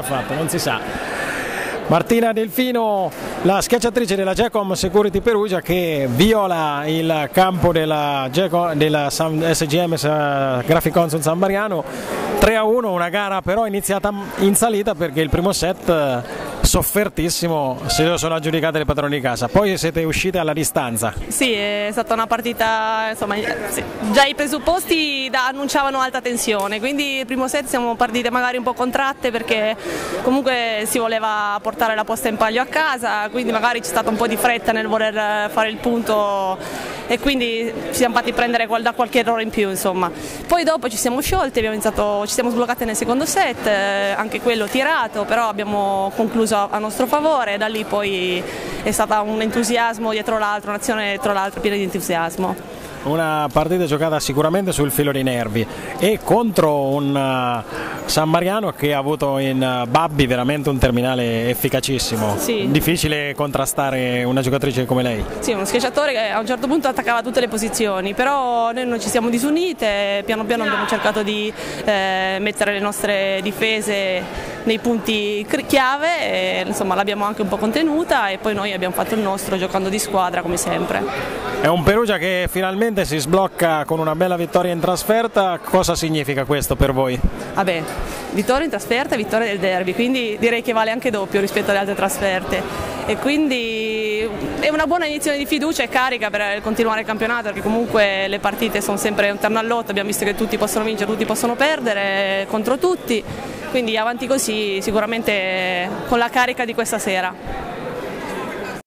fatto, non si sa. Martina Delfino, la schiacciatrice della Giacom Security Perugia che viola il campo della, Giacom, della SGM Graphic Console San Mariano 3 a 1, una gara però iniziata in salita perché il primo set soffertissimo se lo sono aggiudicate le padrone di casa. Poi siete uscite alla distanza. Sì, è stata una partita, insomma, sì. già i presupposti da, annunciavano alta tensione, quindi il primo set siamo partite magari un po' contratte perché comunque si voleva portare la posta in palio a casa, quindi magari c'è stata un po' di fretta nel voler fare il punto e quindi ci siamo fatti prendere da qualche errore in più insomma. Poi dopo ci siamo sciolte, iniziato, ci siamo sbloccate nel secondo set, eh, anche quello tirato, però abbiamo concluso a nostro favore e da lì poi è stato un entusiasmo dietro l'altro, un'azione dietro l'altro piena di entusiasmo una partita giocata sicuramente sul filo dei nervi e contro un San Mariano che ha avuto in uh, Babbi veramente un terminale efficacissimo. Sì. Difficile contrastare una giocatrice come lei. Sì, uno schiacciatore che a un certo punto attaccava tutte le posizioni, però noi non ci siamo disunite, piano piano abbiamo cercato di eh, mettere le nostre difese nei punti chiave e insomma l'abbiamo anche un po' contenuta e poi noi abbiamo fatto il nostro giocando di squadra come sempre. È un Perugia che finalmente si sblocca con una bella vittoria in trasferta, cosa significa questo per voi? Vabbè, vittoria in trasferta e vittoria del derby, quindi direi che vale anche doppio rispetto alle altre trasferte e quindi è una buona inizione di fiducia e carica per continuare il campionato perché comunque le partite sono sempre un terno all'otto, abbiamo visto che tutti possono vincere, tutti possono perdere contro tutti quindi avanti così sicuramente con la carica di questa sera.